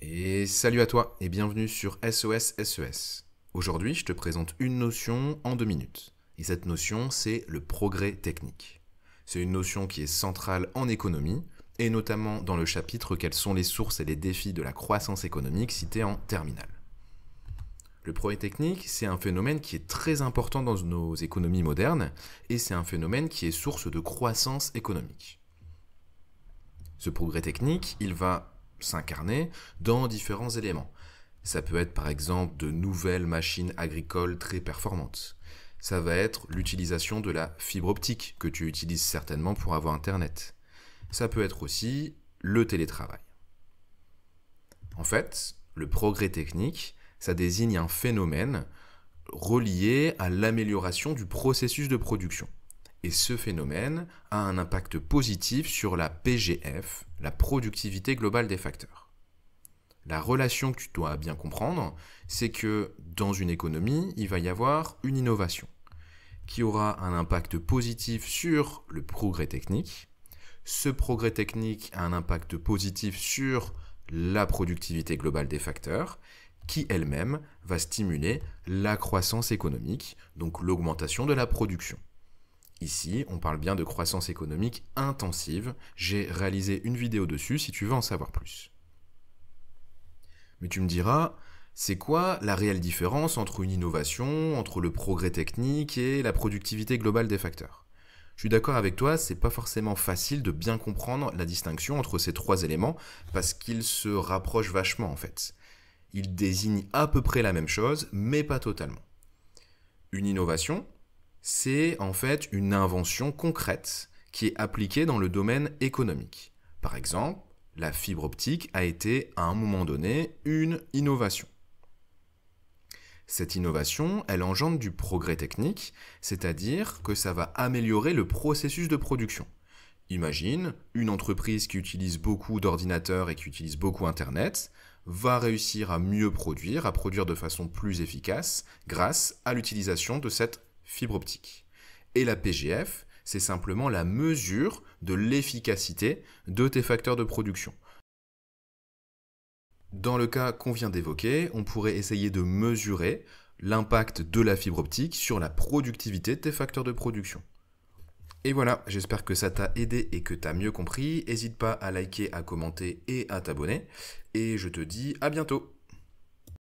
Et salut à toi et bienvenue sur SOS SES. Aujourd'hui, je te présente une notion en deux minutes. Et cette notion, c'est le progrès technique. C'est une notion qui est centrale en économie, et notamment dans le chapitre Quelles sont les sources et les défis de la croissance économique cité en terminale. Le progrès technique, c'est un phénomène qui est très important dans nos économies modernes, et c'est un phénomène qui est source de croissance économique. Ce progrès technique, il va s'incarner dans différents éléments. Ça peut être par exemple de nouvelles machines agricoles très performantes. Ça va être l'utilisation de la fibre optique que tu utilises certainement pour avoir Internet. Ça peut être aussi le télétravail. En fait, le progrès technique, ça désigne un phénomène relié à l'amélioration du processus de production. Et ce phénomène a un impact positif sur la PGF, la productivité globale des facteurs. La relation que tu dois bien comprendre, c'est que dans une économie, il va y avoir une innovation qui aura un impact positif sur le progrès technique. Ce progrès technique a un impact positif sur la productivité globale des facteurs, qui elle-même va stimuler la croissance économique, donc l'augmentation de la production. Ici, on parle bien de croissance économique intensive. J'ai réalisé une vidéo dessus si tu veux en savoir plus. Mais tu me diras, c'est quoi la réelle différence entre une innovation, entre le progrès technique et la productivité globale des facteurs? Je suis d'accord avec toi, c'est pas forcément facile de bien comprendre la distinction entre ces trois éléments parce qu'ils se rapprochent vachement en fait. Ils désignent à peu près la même chose, mais pas totalement. Une innovation, c'est en fait une invention concrète qui est appliquée dans le domaine économique. Par exemple, la fibre optique a été à un moment donné une innovation. Cette innovation, elle engendre du progrès technique, c'est-à-dire que ça va améliorer le processus de production. Imagine une entreprise qui utilise beaucoup d'ordinateurs et qui utilise beaucoup Internet va réussir à mieux produire, à produire de façon plus efficace grâce à l'utilisation de cette fibre optique. Et la PGF, c'est simplement la mesure de l'efficacité de tes facteurs de production. Dans le cas qu'on vient d'évoquer, on pourrait essayer de mesurer l'impact de la fibre optique sur la productivité de tes facteurs de production. Et voilà, j'espère que ça t'a aidé et que t'as mieux compris. N'hésite pas à liker, à commenter et à t'abonner. Et je te dis à bientôt